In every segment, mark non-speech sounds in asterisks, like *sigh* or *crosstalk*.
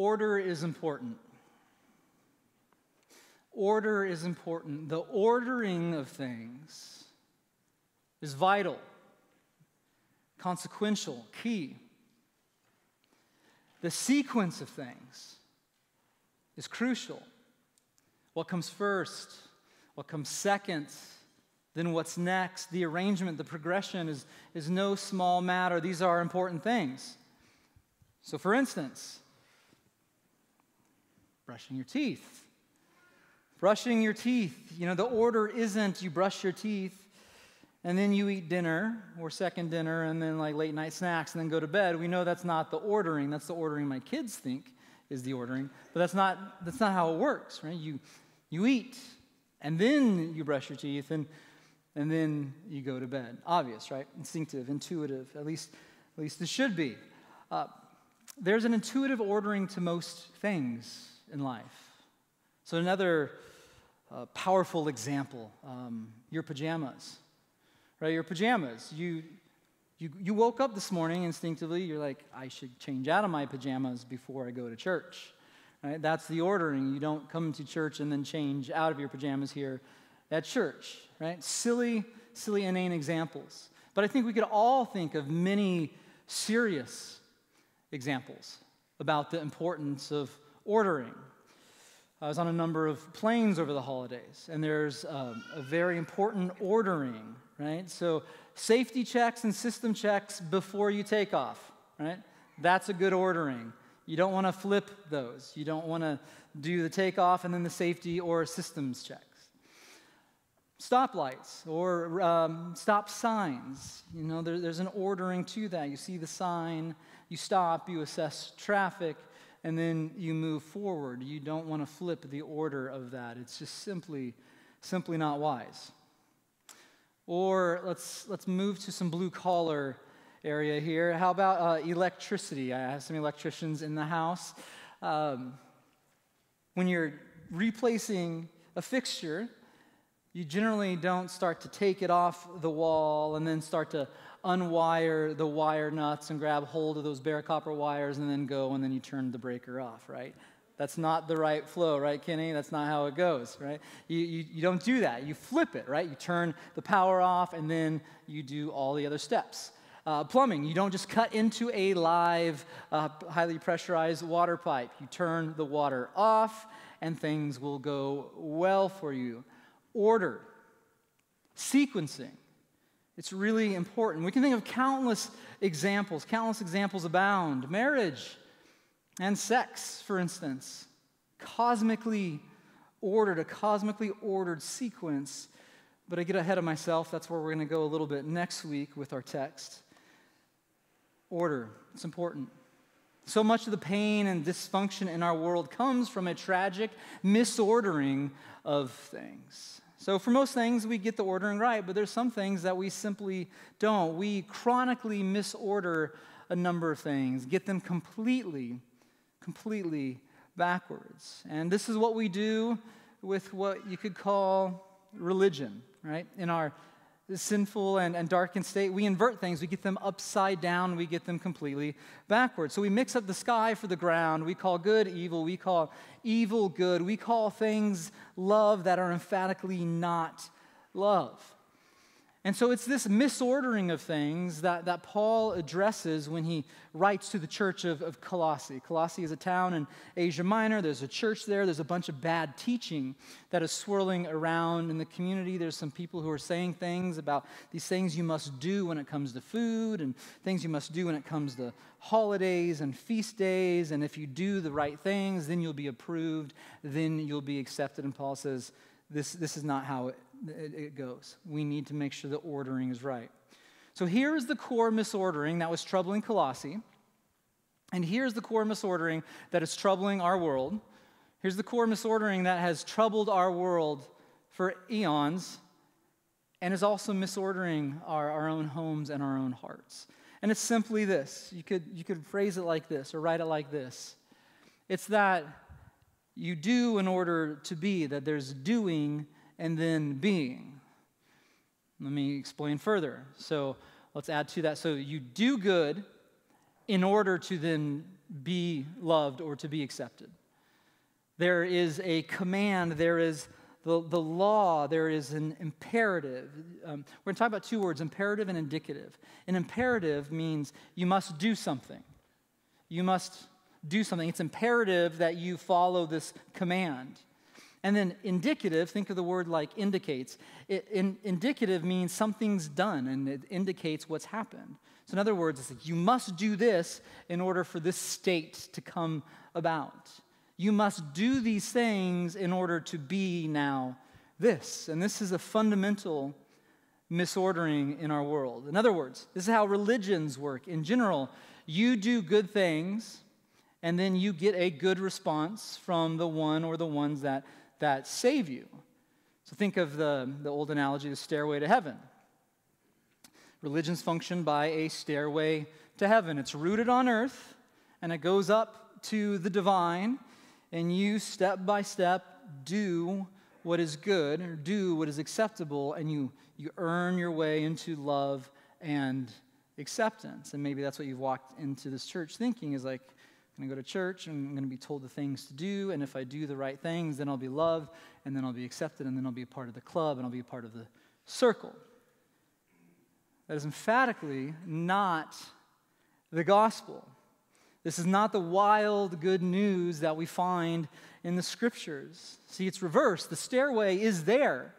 Order is important. Order is important. The ordering of things is vital, consequential, key. The sequence of things is crucial. What comes first? What comes second? Then what's next? The arrangement, the progression is, is no small matter. These are important things. So, for instance, brushing your teeth. Brushing your teeth. You know, the order isn't you brush your teeth and then you eat dinner or second dinner and then like late night snacks and then go to bed. We know that's not the ordering. That's the ordering my kids think is the ordering. But that's not, that's not how it works, right? You, you eat and then you brush your teeth and, and then you go to bed. Obvious, right? Instinctive, intuitive. At least, at least it should be. Uh, there's an intuitive ordering to most things in life. So, another uh, powerful example um, your pajamas, right? Your pajamas. You, you, you woke up this morning instinctively, you're like, I should change out of my pajamas before I go to church. Right? That's the ordering. You don't come to church and then change out of your pajamas here at church, right? Silly, silly, inane examples. But I think we could all think of many serious examples about the importance of ordering. I was on a number of planes over the holidays, and there's um, a very important ordering, right? So, safety checks and system checks before you take off, right? That's a good ordering. You don't want to flip those. You don't want to do the takeoff and then the safety or systems checks. Stoplights or um, stop signs. You know, there, there's an ordering to that. You see the sign, you stop, you assess traffic, and then you move forward. You don't want to flip the order of that. It's just simply, simply not wise. Or let's, let's move to some blue collar area here. How about uh, electricity? I have some electricians in the house. Um, when you're replacing a fixture, you generally don't start to take it off the wall and then start to unwire the wire nuts and grab hold of those bare copper wires and then go and then you turn the breaker off, right? That's not the right flow, right, Kenny? That's not how it goes, right? You, you, you don't do that. You flip it, right? You turn the power off and then you do all the other steps. Uh, plumbing, you don't just cut into a live, uh, highly pressurized water pipe. You turn the water off and things will go well for you. Order, sequencing. It's really important. We can think of countless examples, countless examples abound. Marriage and sex, for instance, cosmically ordered, a cosmically ordered sequence. But I get ahead of myself. That's where we're going to go a little bit next week with our text. Order, it's important. So much of the pain and dysfunction in our world comes from a tragic misordering of things. So, for most things, we get the ordering right, but there's some things that we simply don't. We chronically misorder a number of things, get them completely, completely backwards. And this is what we do with what you could call religion, right? In our sinful and, and darkened state, we invert things. We get them upside down. We get them completely backwards. So we mix up the sky for the ground. We call good evil. We call evil good. We call things love that are emphatically not love. And so it's this misordering of things that, that Paul addresses when he writes to the church of, of Colossae. Colossae is a town in Asia Minor. There's a church there. There's a bunch of bad teaching that is swirling around in the community. There's some people who are saying things about these things you must do when it comes to food and things you must do when it comes to holidays and feast days. And if you do the right things, then you'll be approved, then you'll be accepted. And Paul says, this, this is not how it it goes. We need to make sure the ordering is right. So here is the core misordering that was troubling Colossae. And here's the core misordering that is troubling our world. Here's the core misordering that has troubled our world for eons and is also misordering our, our own homes and our own hearts. And it's simply this you could, you could phrase it like this or write it like this it's that you do in order to be, that there's doing and then being. Let me explain further. So let's add to that. So you do good in order to then be loved or to be accepted. There is a command, there is the, the law, there is an imperative. Um, we're going to talk about two words imperative and indicative. An imperative means you must do something. You must do something. It's imperative that you follow this command. And then indicative, think of the word like indicates. It, in, indicative means something's done and it indicates what's happened. So, in other words, it's like you must do this in order for this state to come about. You must do these things in order to be now this. And this is a fundamental misordering in our world. In other words, this is how religions work. In general, you do good things, and then you get a good response from the one or the ones that, that save you. So think of the, the old analogy, the stairway to heaven. Religions function by a stairway to heaven. It's rooted on earth, and it goes up to the divine, and you step by step do what is good or do what is acceptable and you, you earn your way into love and acceptance and maybe that's what you've walked into this church thinking is like going to go to church and i'm going to be told the things to do and if i do the right things then i'll be loved and then i'll be accepted and then i'll be a part of the club and i'll be a part of the circle that is emphatically not the gospel this is not the wild good news that we find in the scriptures. See, it's reversed. The stairway is there,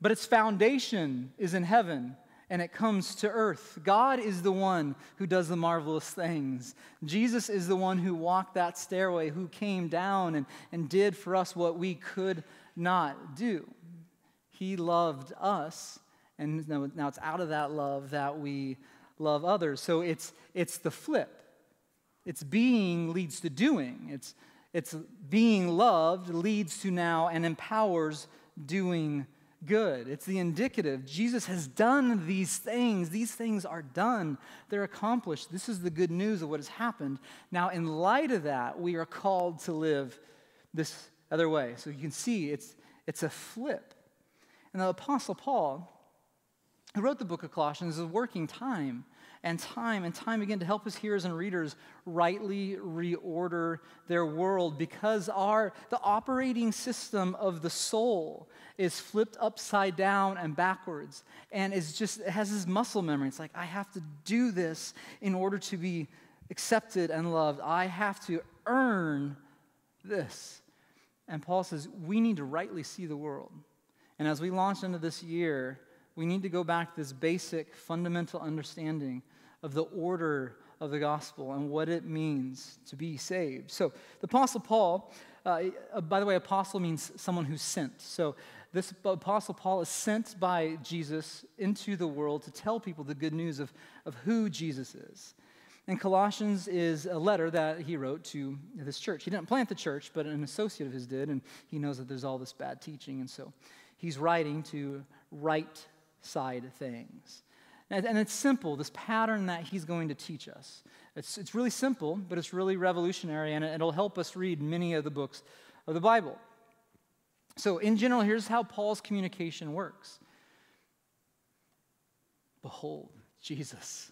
but its foundation is in heaven and it comes to earth. God is the one who does the marvelous things. Jesus is the one who walked that stairway, who came down and, and did for us what we could not do. He loved us, and now, it's out of that love that we love others. So it's, it's the flip. It's being leads to doing. It's, it's being loved leads to now and empowers doing good. It's the indicative. Jesus has done these things. These things are done, they're accomplished. This is the good news of what has happened. Now, in light of that, we are called to live this other way. So you can see it's, it's a flip. And the Apostle Paul, who wrote the book of Colossians, is working time and time and time again to help us hearers and readers rightly reorder their world because our the operating system of the soul is flipped upside down and backwards and is just it has this muscle memory. It's like i have to do this in order to be accepted and loved. I have to earn this. And paul says we need to rightly see the world. And as we launch into this year we need to go back to this basic fundamental understanding of the order of the gospel and what it means to be saved. So, the Apostle Paul, uh, uh, by the way, apostle means someone who's sent. So, this Apostle Paul is sent by Jesus into the world to tell people the good news of, of who Jesus is. And Colossians is a letter that he wrote to this church. He didn't plant the church, but an associate of his did, and he knows that there's all this bad teaching. And so he's writing to right side things. And it's simple, this pattern that he's going to teach us. It's, it's really simple, but it's really revolutionary, and it'll help us read many of the books of the Bible. So, in general, here's how Paul's communication works Behold, Jesus.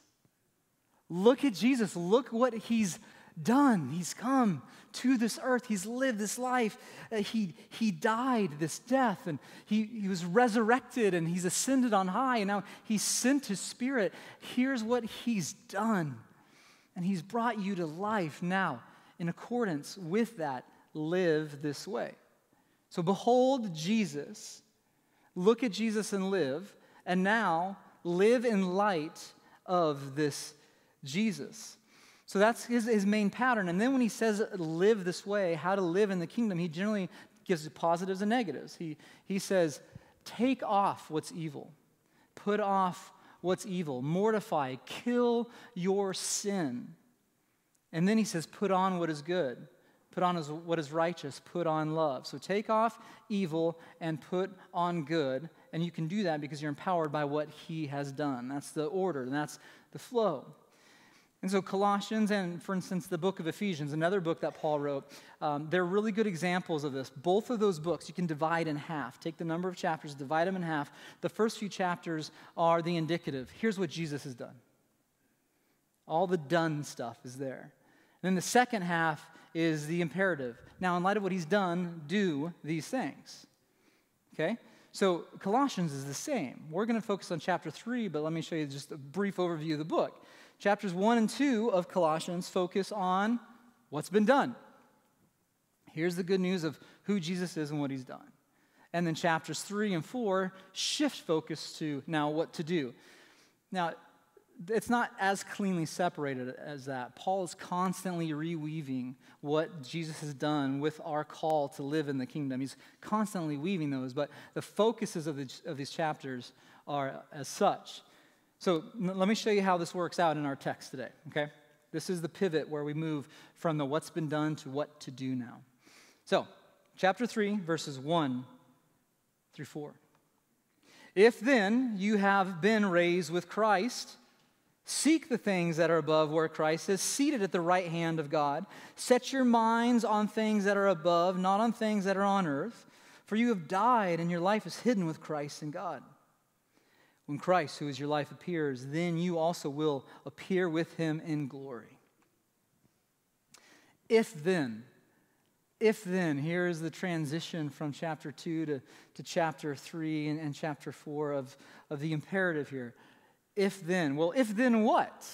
Look at Jesus. Look what he's done. He's come to this earth. He's lived this life. Uh, he, he died this death, and he, he was resurrected, and he's ascended on high, and now he sent his spirit. Here's what he's done. And he's brought you to life. Now, in accordance with that, live this way. So, behold Jesus. Look at Jesus and live. And now, live in light of this Jesus. So that's his, his main pattern. And then when he says live this way, how to live in the kingdom, he generally gives positives and negatives. He, he says, take off what's evil, put off what's evil, mortify, kill your sin. And then he says, put on what is good, put on what is righteous, put on love. So take off evil and put on good. And you can do that because you're empowered by what he has done. That's the order, and that's the flow. And so, Colossians and, for instance, the book of Ephesians, another book that Paul wrote, um, they're really good examples of this. Both of those books you can divide in half. Take the number of chapters, divide them in half. The first few chapters are the indicative. Here's what Jesus has done. All the done stuff is there. And then the second half is the imperative. Now, in light of what he's done, do these things. Okay? So Colossians is the same. We're going to focus on chapter 3, but let me show you just a brief overview of the book. Chapters 1 and 2 of Colossians focus on what's been done. Here's the good news of who Jesus is and what he's done. And then chapters 3 and 4 shift focus to now what to do. Now, it's not as cleanly separated as that. Paul is constantly reweaving what Jesus has done with our call to live in the kingdom. He's constantly weaving those, but the focuses of, the, of these chapters are as such. So let me show you how this works out in our text today, okay? This is the pivot where we move from the what's been done to what to do now. So, chapter 3, verses 1 through 4. If then you have been raised with Christ, Seek the things that are above where Christ is seated at the right hand of God. Set your minds on things that are above, not on things that are on earth. For you have died, and your life is hidden with Christ in God. When Christ, who is your life, appears, then you also will appear with him in glory. If then, if then, here is the transition from chapter 2 to, to chapter 3 and, and chapter 4 of, of the imperative here. If then. Well, if then what?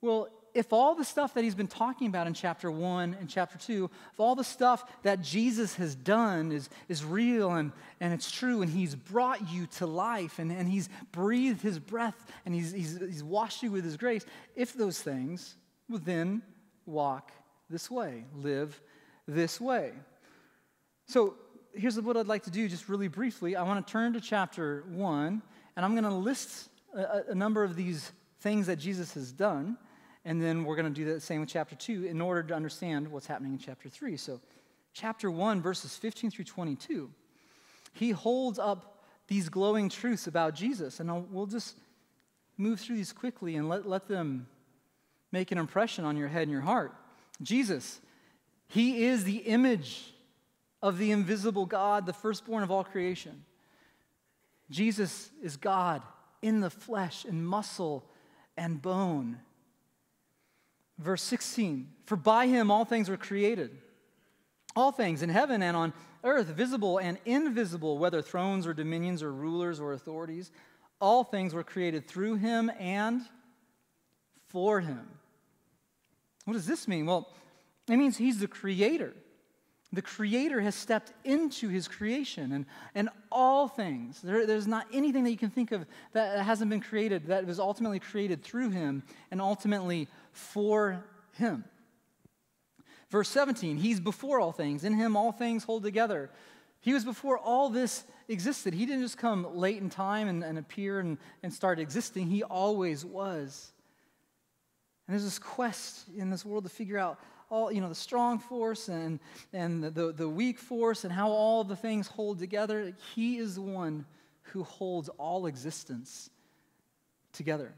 Well, if all the stuff that he's been talking about in chapter 1 and chapter 2, if all the stuff that Jesus has done is, is real and, and it's true, and he's brought you to life and, and he's breathed his breath and he's, he's, he's washed you with his grace, if those things, well, then walk this way, live this way. So here's what I'd like to do just really briefly. I want to turn to chapter 1, and I'm going to list a, a number of these things that Jesus has done, and then we're going to do the same with chapter 2 in order to understand what's happening in chapter 3. So, chapter 1, verses 15 through 22, he holds up these glowing truths about Jesus, and I'll, we'll just move through these quickly and let, let them make an impression on your head and your heart. Jesus, he is the image of the invisible God, the firstborn of all creation. Jesus is God in the flesh and muscle and bone. Verse 16 For by him all things were created. All things in heaven and on earth, visible and invisible, whether thrones or dominions or rulers or authorities, all things were created through him and for him. What does this mean? Well, it means he's the creator. The Creator has stepped into His creation and, and all things. There, there's not anything that you can think of that hasn't been created, that was ultimately created through Him and ultimately for Him. Verse 17, He's before all things. In Him, all things hold together. He was before all this existed. He didn't just come late in time and, and appear and, and start existing, He always was. And there's this quest in this world to figure out all, you know, the strong force and, and the, the, the weak force and how all the things hold together. He is the one who holds all existence together.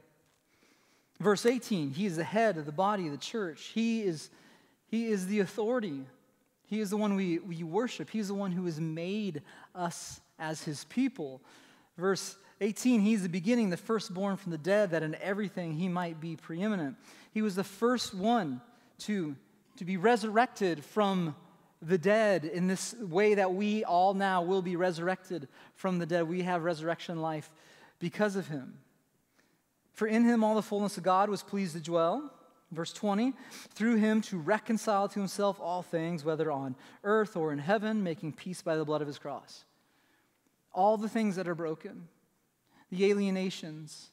Verse 18, he is the head of the body of the church. He is, he is the authority. He is the one we, we worship. He's the one who has made us as his people. Verse 18, he's the beginning, the firstborn from the dead, that in everything he might be preeminent. He was the first one to to be resurrected from the dead in this way that we all now will be resurrected from the dead. We have resurrection life because of him. For in him all the fullness of God was pleased to dwell. Verse 20, through him to reconcile to himself all things, whether on earth or in heaven, making peace by the blood of his cross. All the things that are broken, the alienations,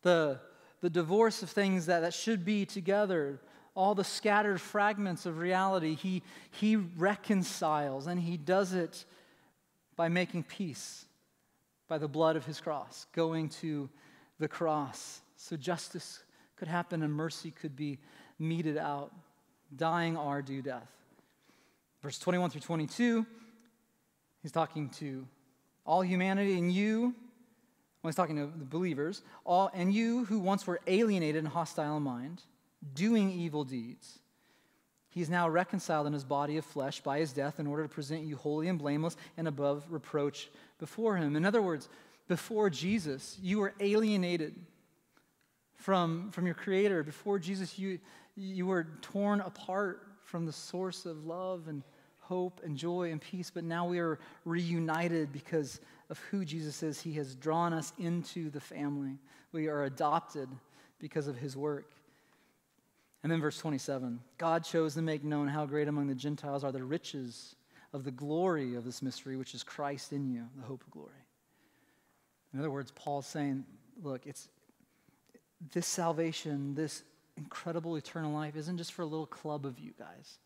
the, the divorce of things that, that should be together, all the scattered fragments of reality, he, he reconciles, and he does it by making peace by the blood of his cross, going to the cross. So justice could happen and mercy could be meted out, dying our due death. Verse 21 through 22, he's talking to all humanity and you, well, he's talking to the believers, all, and you who once were alienated and hostile in mind doing evil deeds. He is now reconciled in his body of flesh by his death in order to present you holy and blameless and above reproach before him. In other words, before Jesus, you were alienated from, from your Creator. Before Jesus, you, you were torn apart from the source of love and hope and joy and peace, but now we are reunited because of who Jesus is. He has drawn us into the family. We are adopted because of his work. And then verse 27 God chose to make known how great among the Gentiles are the riches of the glory of this mystery, which is Christ in you, the hope of glory. In other words, Paul's saying, look, it's this salvation, this incredible eternal life isn't just for a little club of you guys.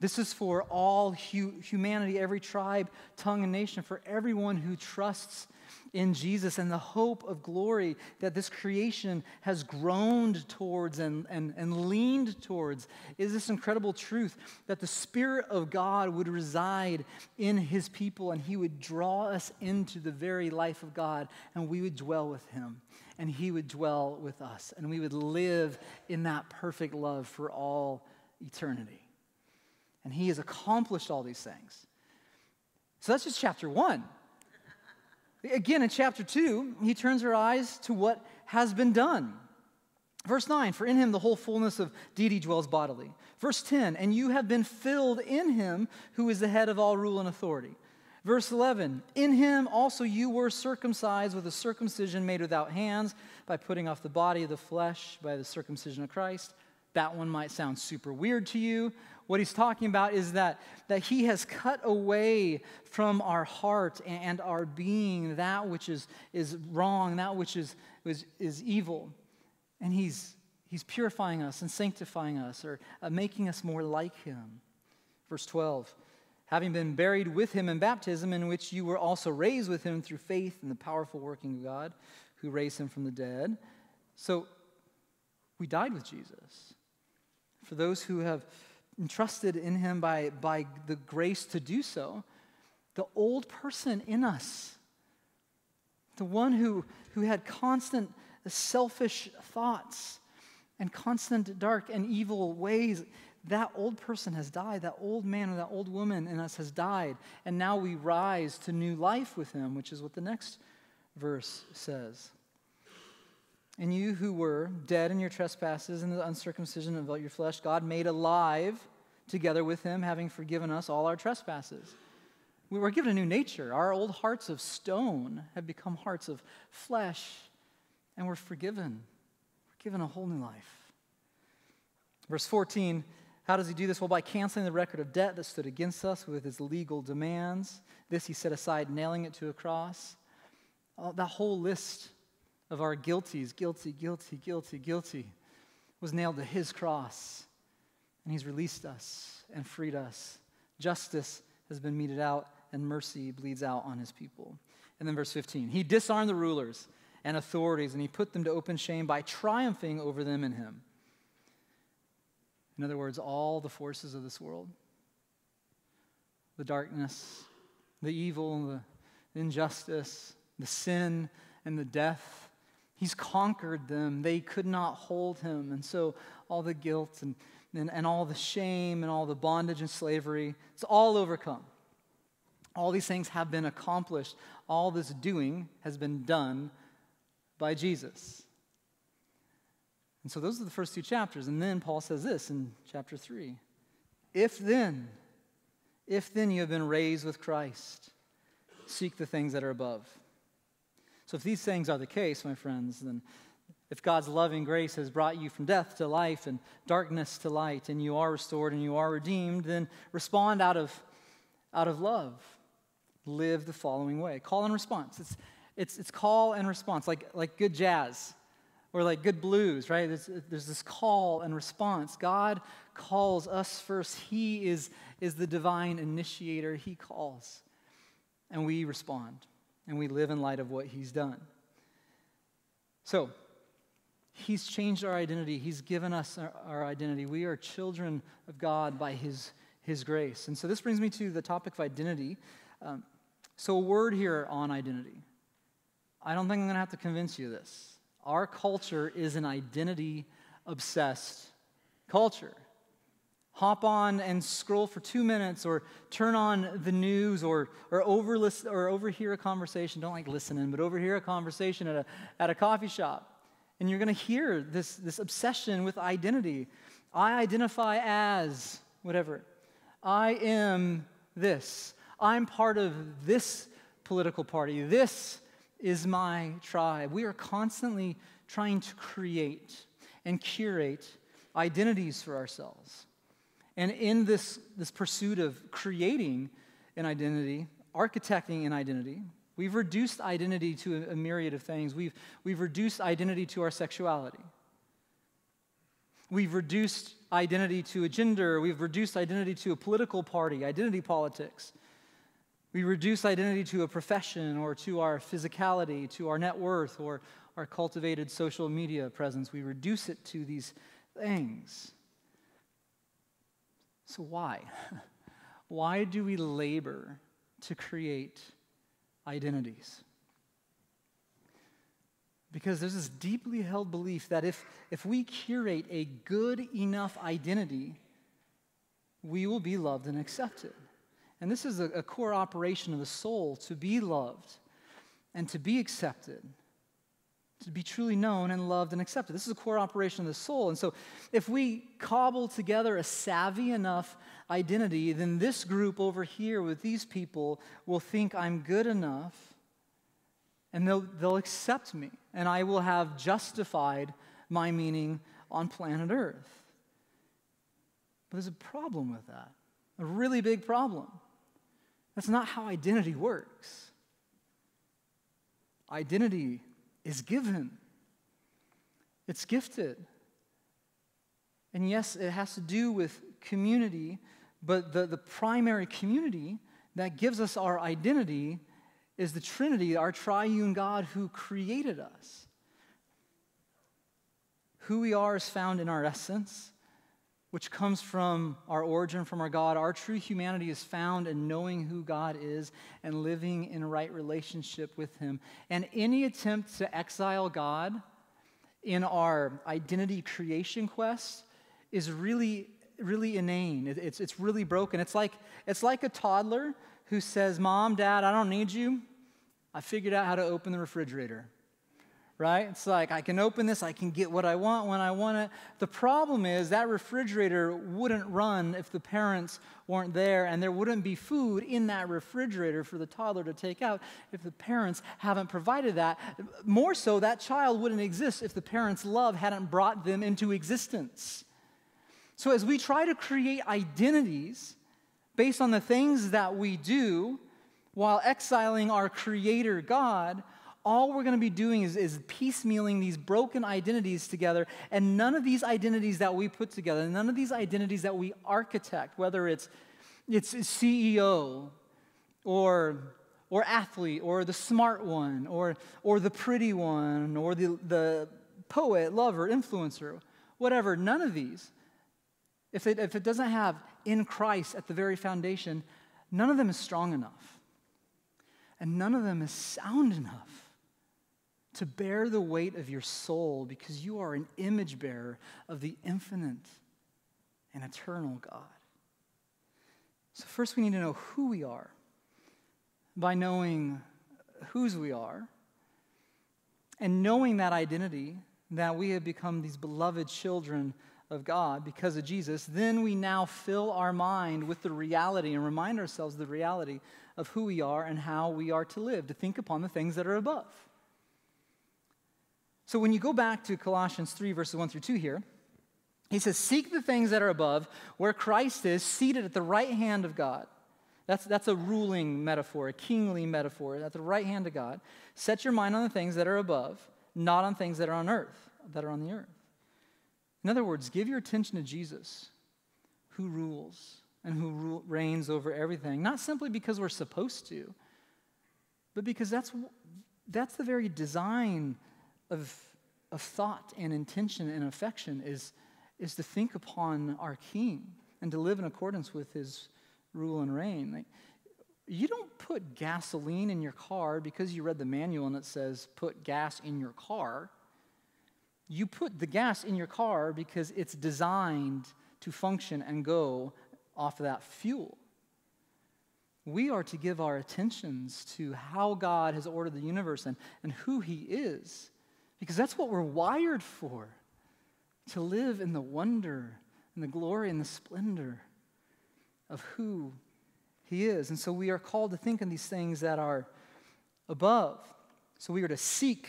This is for all hu- humanity, every tribe, tongue, and nation, for everyone who trusts in Jesus and the hope of glory that this creation has groaned towards and, and, and leaned towards is this incredible truth that the Spirit of God would reside in His people and He would draw us into the very life of God and we would dwell with Him and He would dwell with us and we would live in that perfect love for all eternity. And He has accomplished all these things. So that's just chapter one. Again, in chapter 2, he turns our eyes to what has been done. Verse 9, for in him the whole fullness of deity dwells bodily. Verse 10, and you have been filled in him who is the head of all rule and authority. Verse 11, in him also you were circumcised with a circumcision made without hands by putting off the body of the flesh by the circumcision of Christ. That one might sound super weird to you, what he's talking about is that, that he has cut away from our heart and our being that which is, is wrong, that which is, is, is evil. And he's, he's purifying us and sanctifying us or uh, making us more like him. Verse 12 having been buried with him in baptism, in which you were also raised with him through faith in the powerful working of God who raised him from the dead. So we died with Jesus. For those who have entrusted in him by, by the grace to do so, the old person in us, the one who, who had constant selfish thoughts and constant dark and evil ways, that old person has died. That old man or that old woman in us has died. And now we rise to new life with him, which is what the next verse says. And you who were dead in your trespasses and the uncircumcision of your flesh, God made alive together with him, having forgiven us all our trespasses. We were given a new nature. Our old hearts of stone have become hearts of flesh, and we're forgiven. We're given a whole new life. Verse 14 how does he do this? Well, by canceling the record of debt that stood against us with his legal demands. This he set aside, nailing it to a cross. Oh, that whole list of our guilties, guilty, guilty, guilty, guilty, was nailed to his cross. And he's released us and freed us. Justice has been meted out, and mercy bleeds out on his people. And then verse 15 He disarmed the rulers and authorities, and he put them to open shame by triumphing over them in him. In other words, all the forces of this world the darkness, the evil, the injustice, the sin, and the death He's conquered them. They could not hold him. And so all the guilt and, and, and, all the shame and all the bondage and slavery, it's all overcome. All these things have been accomplished. All this doing has been done by Jesus. And so those are the first two chapters. And then Paul says this in chapter 3 If then, if then you have been raised with Christ, seek the things that are above so, if these things are the case, my friends, then if God's loving grace has brought you from death to life and darkness to light, and you are restored and you are redeemed, then respond out of, out of love. Live the following way call and response. It's, it's, it's call and response, like, like good jazz or like good blues, right? There's, there's this call and response. God calls us first, He is, is the divine initiator, He calls, and we respond and we live in light of what he's done. So, he's changed our identity. He's given us our, our, identity. We are children of God by his, his grace. And so, this brings me to the topic of identity. Um, so, a word here on identity. I don't think I'm going to have to convince you of this. Our culture is an identity obsessed culture hop on and scroll for two minutes or turn on the news or, or, over or overhear a conversation. Don't like listening, but overhear a conversation at a, at a coffee shop. And you're going to hear this, this obsession with identity. I identify as whatever. I am this. I'm part of this political party. This is my tribe. We are constantly trying to create and curate identities for ourselves. And in this, this pursuit of creating an identity, architecting an identity, we've reduced identity to a, a myriad of things. We've, we've reduced identity to our sexuality. We've reduced identity to a gender. We've reduced identity to a political party, identity politics. We reduce identity to a profession or to our physicality, to our net worth or our cultivated social media presence. We reduce it to these things. So, why? *laughs* Why do we labor to create identities? Because there's this deeply held belief that if, if we curate a good enough identity, we will be loved and accepted. And this is a, a core operation of the soul to be loved and to be accepted to be truly known and loved and accepted. This is a core operation of the soul. And so, if we cobble together a savvy enough identity, then this group over here with these people will think I'm good enough and they'll, they'll accept me, and I will have justified my meaning on planet Earth. But there's a problem with that, a really big problem. That's not how identity works. Identity is given, it's gifted. And yes, it has to do with community, but the, the primary community that gives us our identity is the Trinity, our triune God who created us. Who we are is found in our essence, which comes from our origin, from our God. Our true humanity is found in knowing who God is and living in a right relationship with Him. And any attempt to exile God in our identity creation quest is really, really inane. It's, it's really broken. It's like, it's like a toddler who says, Mom, Dad, I don't need you. I figured out how to open the refrigerator right? It's like I can open this, I can get what I want when I want it. The problem is that refrigerator wouldn't run if the parents weren't there, and there wouldn't be food in that refrigerator for the toddler to take out if the parents haven't provided that. More so, that child wouldn't exist if the parents' love hadn't brought them into existence. So, as we try to create identities based on the things that we do while exiling our Creator God, all we're going to be doing is, is piecemealing these broken identities together. And none of these identities that we put together, none of these identities that we architect, whether it's, it's CEO or, or athlete or the smart one or, or the pretty one or the, the poet, lover, influencer, whatever, none of these, if it, if it doesn't have in Christ at the very foundation, none of them is strong enough. And none of them is sound enough to bear the weight of your soul because you are an image bearer of the infinite and eternal God. So, first, we need to know who we are by knowing whose we are and knowing that identity that we have become these beloved children of God because of Jesus, then we now fill our mind with the reality and remind ourselves the reality of who we are and how we are to live, to think upon the things that are above. So when you go back to Colossians 3, verses 1 through 2 here, he says, Seek the things that are above, where Christ is seated at the right hand of God. That's, that's a ruling metaphor, a kingly metaphor, at the right hand of God. Set your mind on the things that are above, not on things that are on earth, that are on the earth. In other words, give your attention to Jesus, who rules and who reigns over everything, not simply because we're supposed to, but because that's, that's the very design of, of thought and intention and affection is, is to think upon our King and to live in accordance with his rule and reign. Like, you don't put gasoline in your car because you read the manual and it says put gas in your car. You put the gas in your car because it's designed to function and go off of that fuel. We are to give our attentions to how God has ordered the universe and, and who He is because that's what we're wired for to live in the wonder and the glory and the splendor of who He is. And so we are called to think on these things that are above. So we are to seek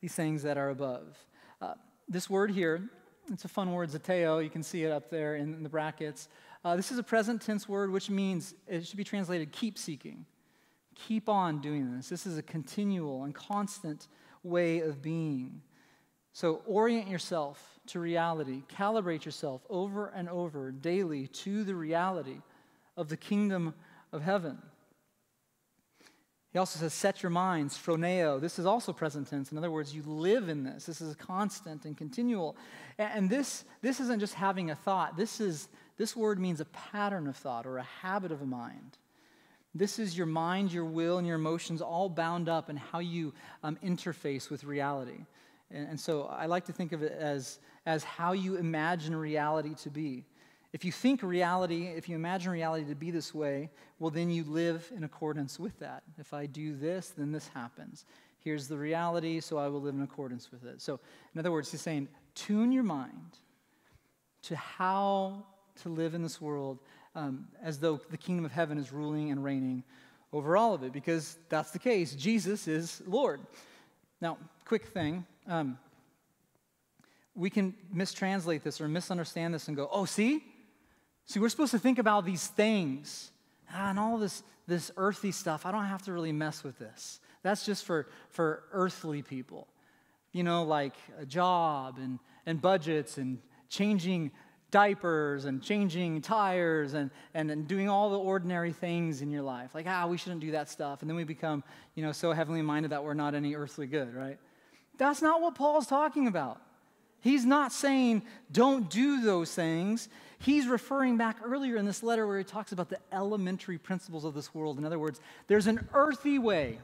these things that are above. Uh, this word here, it's a fun word, zeteo. You can see it up there in the brackets. Uh, this is a present tense word, which means it should be translated keep seeking. Keep on doing this. This is a continual and constant way of being. So orient yourself to reality, calibrate yourself over and over daily to the reality of the kingdom of heaven. He also says, set your minds, phroneo. This is also present tense. In other words, you live in this. This is a constant and continual. And this, this isn't just having a thought. This, is, this word means a pattern of thought or a habit of a mind. This is your mind, your will, and your emotions all bound up in how you um, interface with reality. And, and so I like to think of it as, as how you imagine reality to be. If you think reality, if you imagine reality to be this way, well, then you live in accordance with that. If I do this, then this happens. Here's the reality, so I will live in accordance with it. So, in other words, he's saying, tune your mind to how to live in this world um, as though the kingdom of heaven is ruling and reigning over all of it, because that's the case. Jesus is Lord. Now, quick thing. Um, we can mistranslate this or misunderstand this and go, oh, see? See, we're supposed to think about these things ah, and all this, this earthy stuff. I don't have to really mess with this. That's just for, for earthly people. You know, like a job and, and budgets and changing diapers and changing tires and, and, and doing all the ordinary things in your life. Like, ah, we shouldn't do that stuff. And then we become, you know, so heavenly minded that we're not any earthly good, right? That's not what Paul's talking about. He's not saying don't do those things. He's referring back earlier in this letter where he talks about the elementary principles of this world. In other words, there's an earthy way.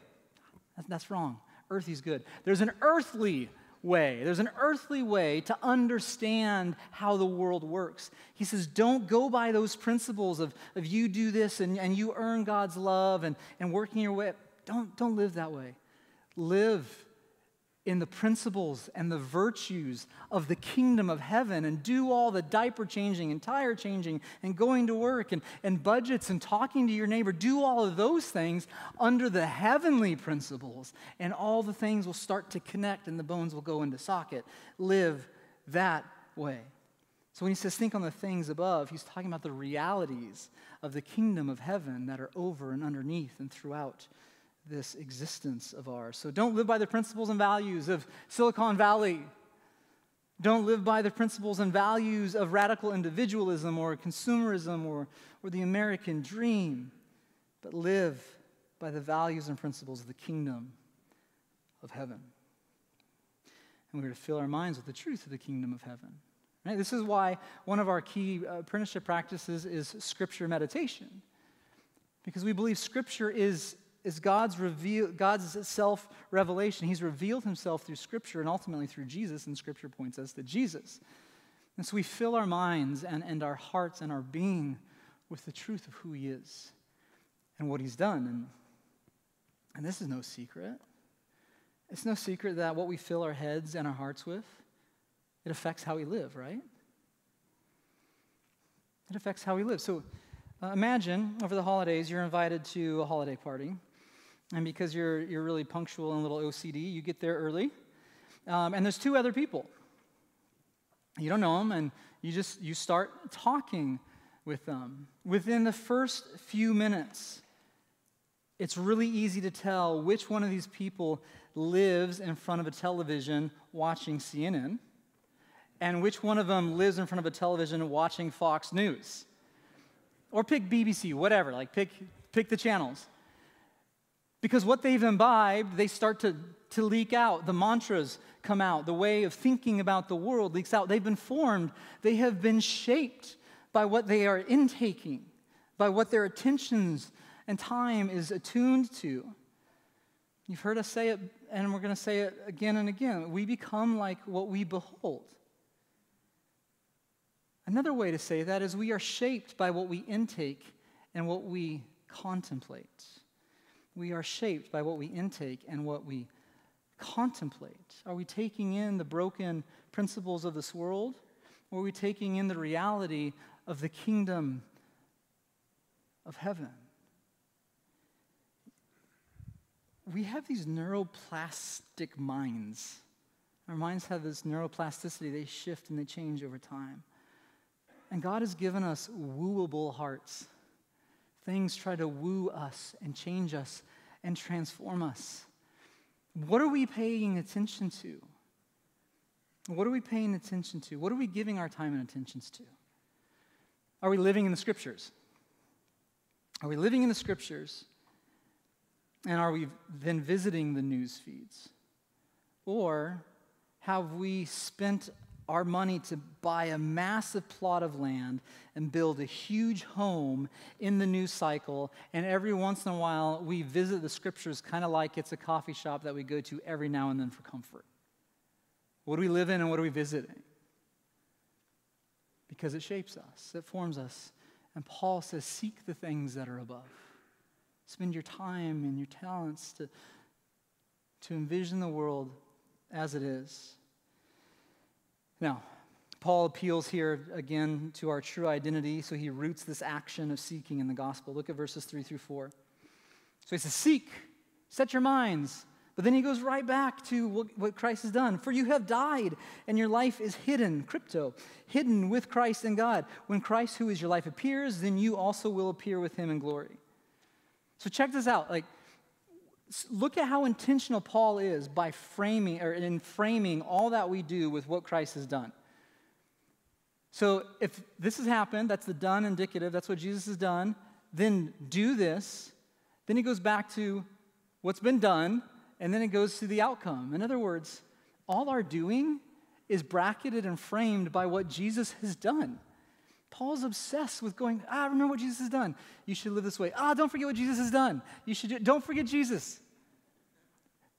That's wrong. Earthy's good. There's an earthly way. There's an earthly way to understand how the world works. He says, don't go by those principles of, of you do this and, and you earn God's love and, and working your way. Don't, don't live that way. Live in the principles and the virtues of the kingdom of heaven and do all the diaper changing and tire changing and going to work and, and budgets and talking to your neighbor. Do all of those things under the heavenly principles, and all the things will start to connect and the bones will go into socket. Live that way. So when he says think on the things above, he's talking about the realities of the kingdom of heaven that are over and underneath and throughout this existence of ours. So don't live by the principles and values of Silicon Valley. Don't live by the principles and values of radical individualism or consumerism or, or the American dream, but live by the values and principles of the kingdom of heaven. And we're to fill our minds with the truth of the kingdom of heaven. Right? This is why one of our key uh, apprenticeship practices is scripture meditation. Because we believe scripture is is God's, reveal, God's self revelation. He's revealed himself through Scripture and ultimately through Jesus, and Scripture points us to Jesus. And so we fill our minds and, and our hearts and our being with the truth of who He is and what He's done. And, and this is no secret. It's no secret that what we fill our heads and our hearts with, it affects how we live, right? It affects how we live. So uh, imagine over the holidays you're invited to a holiday party. And because you're, you're really punctual and a little OCD, you get there early. Um, and there's two other people. You don't know them, and you just you start talking with them. Within the first few minutes, it's really easy to tell which one of these people lives in front of a television watching CNN and which one of them lives in front of a television watching Fox News. Or pick BBC, whatever, like pick, pick the channels. Because what they've imbibed, they start to, to leak out. The mantras come out. The way of thinking about the world leaks out. They've been formed, they have been shaped by what they are intaking, by what their attentions and time is attuned to. You've heard us say it, and we're going to say it again and again. We become like what we behold. Another way to say that is we are shaped by what we intake and what we contemplate we are shaped by what we intake and what we contemplate? Are we taking in the broken principles of this world? Or are we taking in the reality of the kingdom of heaven? We have these neuroplastic minds. Our minds have this neuroplasticity, they shift and they change over time. And God has given us wooable hearts. Things try to woo us and change us and transform us. What are we paying attention to? What are we paying attention to? What are we giving our time and attentions to? Are we living in the scriptures? Are we living in the scriptures? And are we then visiting the news feeds? Or have we spent our money to buy a massive plot of land and build a huge home in the news cycle. And every once in a while, we visit the scriptures kind of like it's a coffee shop that we go to every now and then for comfort. What do we live in and what are we visiting? Because it shapes us, it forms us. And Paul says, Seek the things that are above. Spend your time and your talents to, to envision the world as it is. Now, Paul appeals here again to our true identity, so he roots this action of seeking in the gospel. Look at verses 3 through 4. So he says, Seek, set your minds. But then he goes right back to what, Christ has done. For you have died, and your life is hidden, crypto, hidden with Christ in God. When Christ, who is your life, appears, then you also will appear with him in glory. So check this out. Like, look at how intentional Paul is by framing or in framing all that we do with what Christ has done. So if this has happened, that's the done indicative, that's what Jesus has done, then do this. Then he goes back to what's been done, and then it goes to the outcome. In other words, all our doing is bracketed and framed by what Jesus has done. Paul's obsessed with going, ah, remember what Jesus has done. You should live this way. Ah, don't forget what Jesus has done. You should do, don't forget Jesus.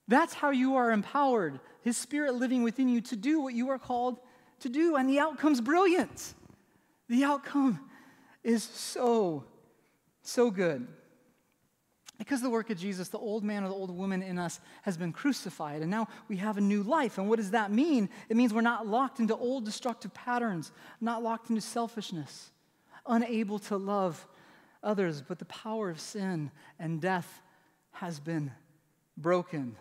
That's how you are empowered, His Spirit living within you to do what you are called to do, and the outcome's brilliant. The outcome is so, so good. Because the work of Jesus, the old man or the old woman in us has been crucified, and now we have a new life. And what does that mean? It means we're not locked into old destructive patterns, not locked into selfishness, unable to love others, but the power of sin and death has been broken.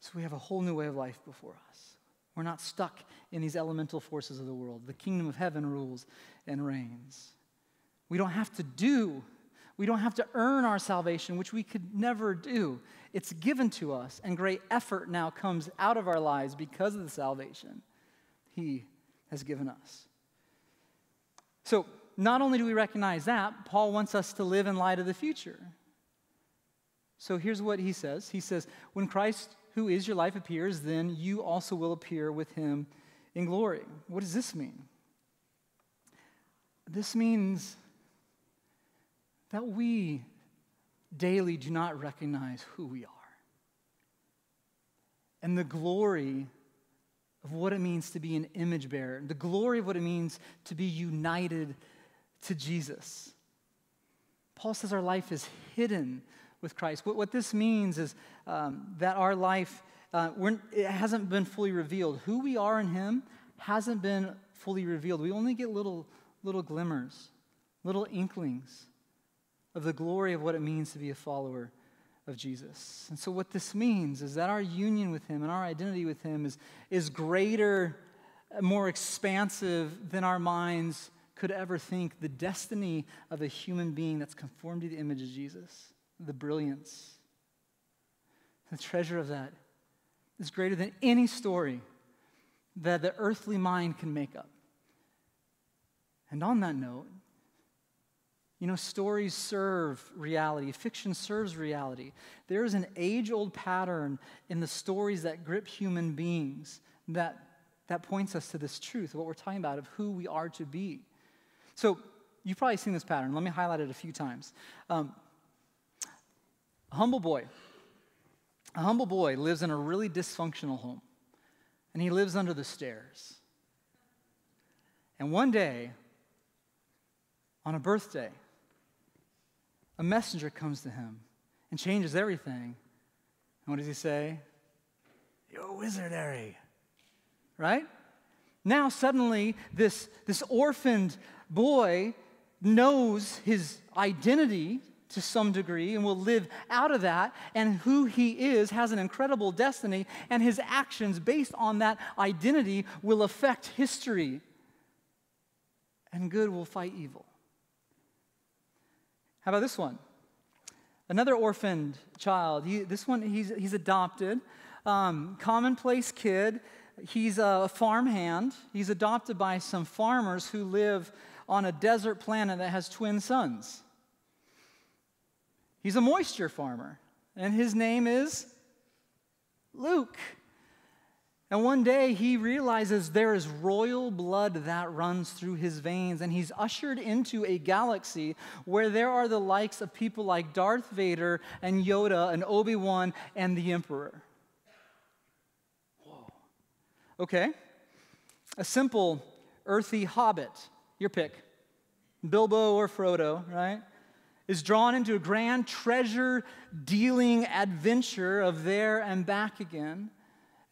So we have a whole new way of life before us. We're not stuck in these elemental forces of the world. The kingdom of heaven rules and reigns. We don't have to do we don't have to earn our salvation, which we could never do. It's given to us, and great effort now comes out of our lives because of the salvation He has given us. So, not only do we recognize that, Paul wants us to live in light of the future. So, here's what he says He says, When Christ, who is your life, appears, then you also will appear with him in glory. What does this mean? This means that we daily do not recognize who we are and the glory of what it means to be an image bearer, the glory of what it means to be united to Jesus. Paul says our life is hidden with Christ. What, what this means is um, that our life uh, it hasn't been fully revealed. Who we are in Him hasn't been fully revealed. We only get little, little glimmers, little inklings of the glory of what it means to be a follower of Jesus. And so, what this means is that our union with Him and our identity with Him is, is greater, more expansive than our minds could ever think. The destiny of a human being that's conformed to the image of Jesus, the brilliance, the treasure of that is greater than any story that the earthly mind can make up. And on that note, you know, stories serve reality, fiction serves reality. There is an age old pattern in the stories that grip human beings that, that points us to this truth, what we're talking about, of who we are to be. So, you've probably seen this pattern. Let me highlight it a few times. Um, a humble boy. A humble boy lives in a really dysfunctional home, and he lives under the stairs. And one day, on a birthday, a messenger comes to him and changes everything And what does he say? You're a wizard, Harry. Right? Now, suddenly, this, this orphaned boy knows his identity to some degree and will live out of that. And who he is has an incredible destiny, and his actions based on that identity will affect history. And good will fight evil. How about this one? Another orphaned child. He, this one, he's, he's adopted. Um, commonplace kid. He's a farmhand. He's adopted by some farmers who live on a desert planet that has twin suns. He's a moisture farmer, and his name is Luke. And one day he realizes there is royal blood that runs through his veins, and he's ushered into a galaxy where there are the likes of people like Darth Vader and Yoda and Obi Wan and the Emperor. Whoa. Okay. A simple earthy hobbit, your pick. Bilbo or Frodo, right? Is drawn into a grand treasure dealing adventure of there and back again.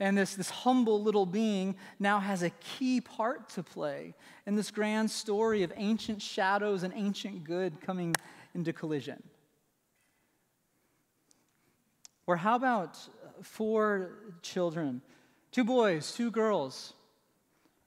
And this, this humble little being now has a key part to play in this grand story of ancient shadows and ancient good coming into collision. Or how about four children, two boys, two girls,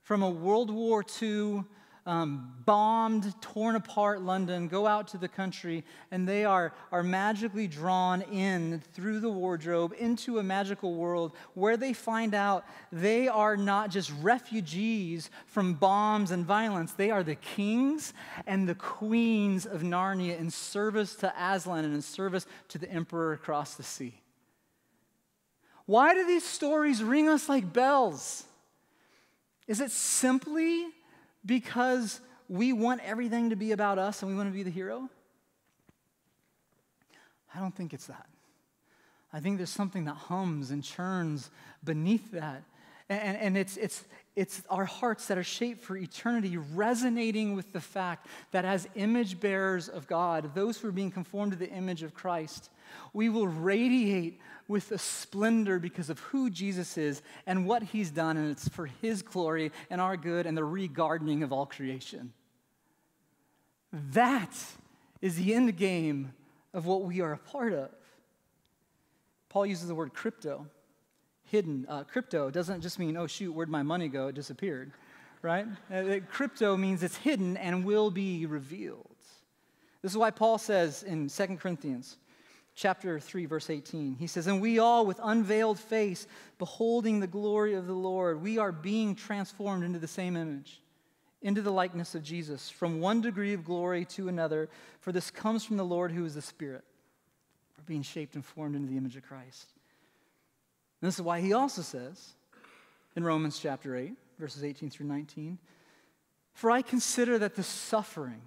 from a World War II um, bombed, torn apart London go out to the country, and they are, are magically drawn in through the wardrobe into a magical world where they find out they are not just refugees from bombs and violence, they are the kings and the queens of Narnia in service to Aslan and in service to the emperor across the sea. Why do these stories ring us like bells? Is it simply because we want everything to be about us and we want to be the hero? I don't think it's that. I think there's something that hums and churns beneath that. And, and it's, it's, it's our hearts that are shaped for eternity, resonating with the fact that as image bearers of God, those who are being conformed to the image of Christ, we will radiate with a splendor because of who Jesus is and what he's done, and it's for his glory and our good and the regardening of all creation. That is the end game of what we are a part of. Paul uses the word crypto, hidden. Uh, crypto doesn't just mean, oh, shoot, where'd my money go? It disappeared, right? Uh, crypto means it's hidden and will be revealed. This is why Paul says in 2 Corinthians, chapter 3, verse 18. He says, And we all, with unveiled face, beholding the glory of the Lord, we are being transformed into the same image, into the likeness of Jesus, from one degree of glory to another, for this comes from the Lord who is the Spirit. We're being shaped and formed into the image of Christ. And this is why he also says in Romans chapter 8, verses 18 through 19, For I consider that the suffering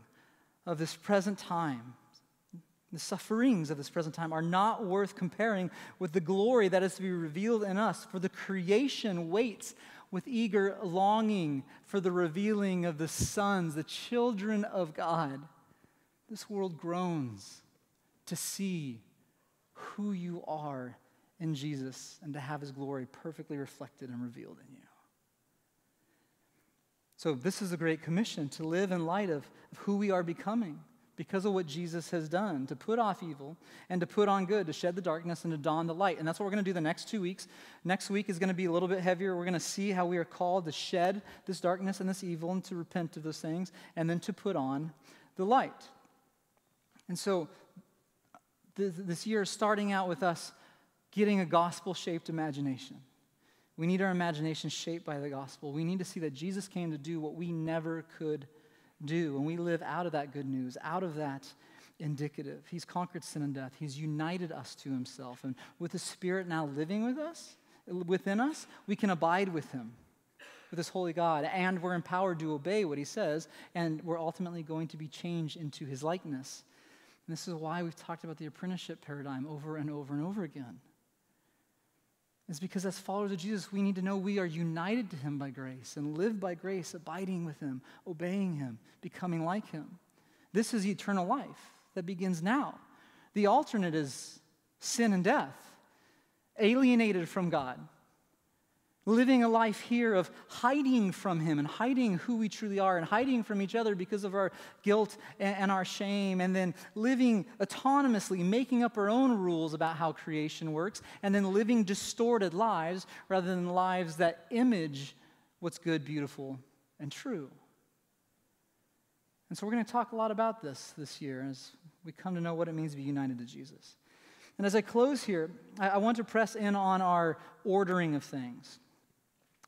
of this present time, the sufferings of this present time are not worth comparing with the glory that is to be revealed in us. For the creation waits with eager longing for the revealing of the sons, the children of God. This world groans to see who you are in Jesus and to have his glory perfectly reflected and revealed in you. So, this is a great commission to live in light of, of who we are becoming because of what Jesus has done to put off evil and to put on good, to shed the darkness and to don the light. And that's what we're going to do the next two weeks. Next week is going to be a little bit heavier. We're going to see how we are called to shed this darkness and this evil and to repent of those things and then to put on the light. And so this year is starting out with us getting a gospel shaped imagination. We need our imagination shaped by the gospel. We need to see that Jesus came to do what we never could do. And we live out of that good news, out of that indicative. He's conquered sin and death. He's united us to himself. And with the Spirit now living with us, within us, we can abide with him, with this holy God. And we're empowered to obey what he says, and we're ultimately going to be changed into his likeness. And this is why we've talked about the apprenticeship paradigm over and over and over again is because as followers of Jesus, we need to know we are united to him by grace and live by grace, abiding with him, obeying him, becoming like him. This is eternal life that begins now. The alternate is sin and death. alienated from God, living a life here of hiding from Him and hiding who we truly are and hiding from each other because of our guilt and, our shame, and then living autonomously, making up our own rules about how creation works, and then living distorted lives rather than lives that image what's good, beautiful, and true. And so we're going to talk a lot about this this year as we come to know what it means to be united to Jesus. And as I close here, I, I want to press in on our ordering of things,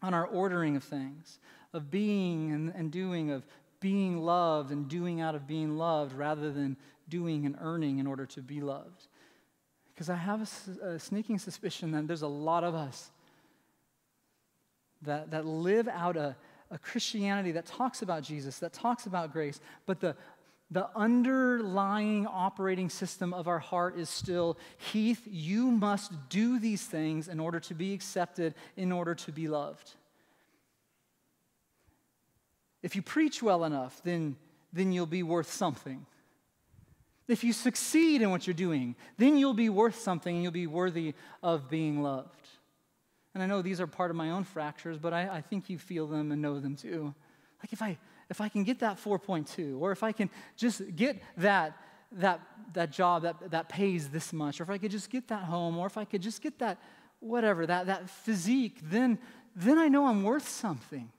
on our ordering of things, of being and, and doing, of being loved and doing out of being loved rather than doing and earning in order to be loved. Because I have a, a sneaking suspicion that there's a lot of us that, that live out a, a Christianity that talks about Jesus, that talks about grace, but the, the underlying operating system of our heart is still Heath, you must do these things in order to be accepted, in order to be loved. If you preach well enough, then, then you'll be worth something. If you succeed in what you're doing, then you'll be worth something and you'll be worthy of being loved. And I know these are part of my own fractures, but I, I think you feel them and know them too. Like if I if I can get that 4.2, or if I can just get that that that job that, that pays this much, or if I could just get that home, or if I could just get that whatever, that, that physique, then then I know I'm worth something.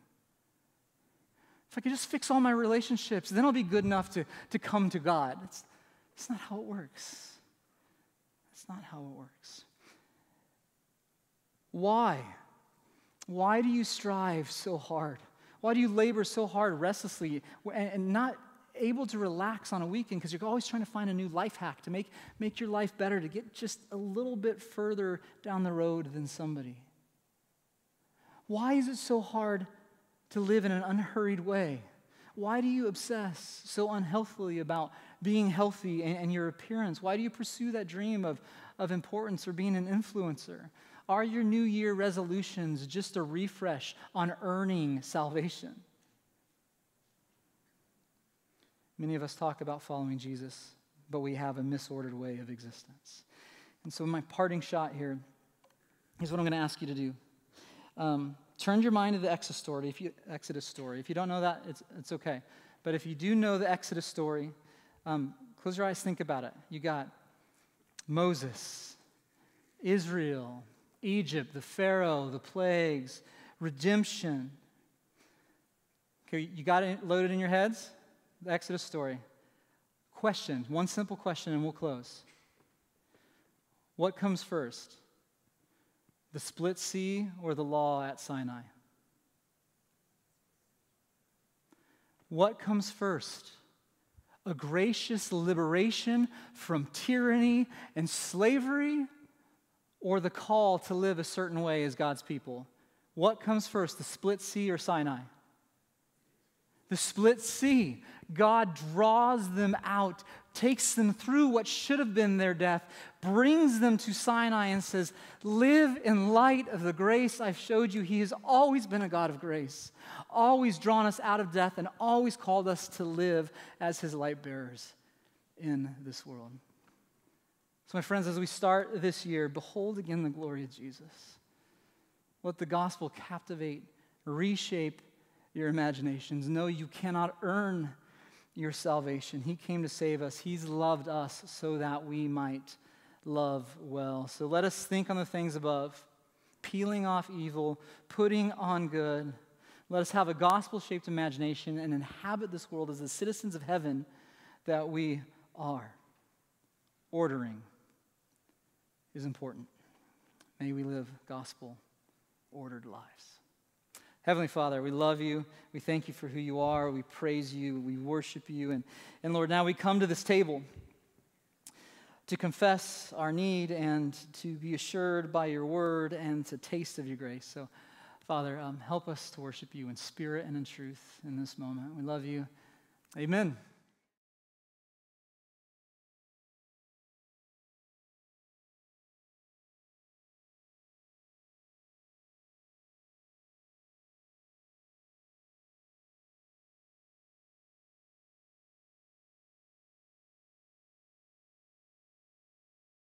If I could just fix all my relationships, then I'll be good enough to, to come to God. It's, it's not how it works. It's not how it works. Why? Why do you strive so hard? Why do you labor so hard restlessly and not able to relax on a weekend because you're always trying to find a new life hack to make, make your life better, to get just a little bit further down the road than somebody? Why is it so hard to live in an unhurried way? Why do you obsess so unhealthily about being healthy and, and your appearance? Why do you pursue that dream of, of importance or being an influencer? Are your New Year resolutions just a refresh on earning salvation? Many of us talk about following Jesus, but we have a misordered way of existence. And so, my parting shot here is what I'm going to ask you to do. Um, turn your mind to the Exodus story. If you, Exodus story. If you don't know that, it's, it's okay. But if you do know the Exodus story, um, close your eyes, think about it. You got Moses, Israel, Egypt, the Pharaoh, the plagues, redemption. Okay, you got it loaded in your heads? The Exodus story. Question, one simple question, and we'll close. What comes first? The split sea or the law at Sinai? What comes first? A gracious liberation from tyranny and slavery or the call to live a certain way as God's people? What comes first, the split sea or Sinai? The split sea. God draws them out, takes them through what should have been their death, brings them to Sinai, and says, Live in light of the grace I've showed you. He has always been a God of grace, always drawn us out of death, and always called us to live as his light bearers in this world. So, my friends, as we start this year, behold again the glory of Jesus. Let the gospel captivate, reshape your imaginations. No, you cannot earn your salvation. He came to save us, He's loved us so that we might love well. So, let us think on the things above, peeling off evil, putting on good. Let us have a gospel shaped imagination and inhabit this world as the citizens of heaven that we are. Ordering is important. May we live gospel ordered lives. Heavenly Father, we love you. We thank you for who you are. We praise you. We worship you. And, and Lord, now we come to this table to confess our need and to be assured by your word and to taste of your grace. So, Father, um, help us to worship you in spirit and in truth in this moment. We love you. Amen.